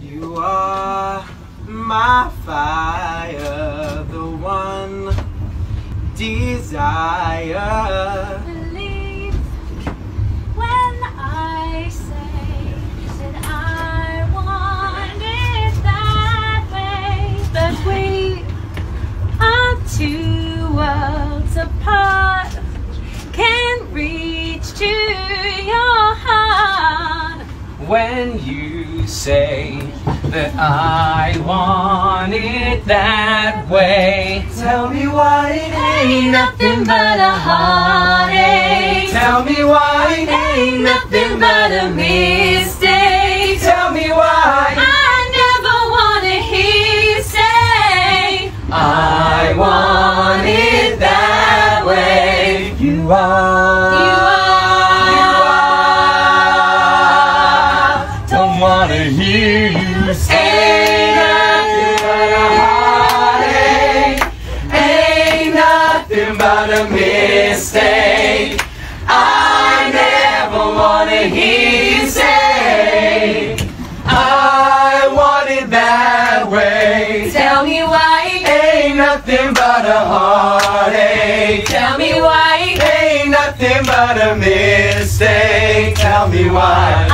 You are my fire, the one desire. Believe when I say that I want it that way. But we are two worlds apart. Can't reach to your heart. When you say that I want it that way, tell me why it Ain't nothing but a heartache. Tell me why it Ain't nothing but a mistake. Tell me why I never wanna hear you say I want it that way. You are. Wanna hear you say Ain't nothing but a heartache. Ain't nothing but a mistake. I never wanna hear you say I want it that way. Tell me why. Ain't nothing but a heartache. Tell me why. Ain't nothing but a mistake. Tell me why.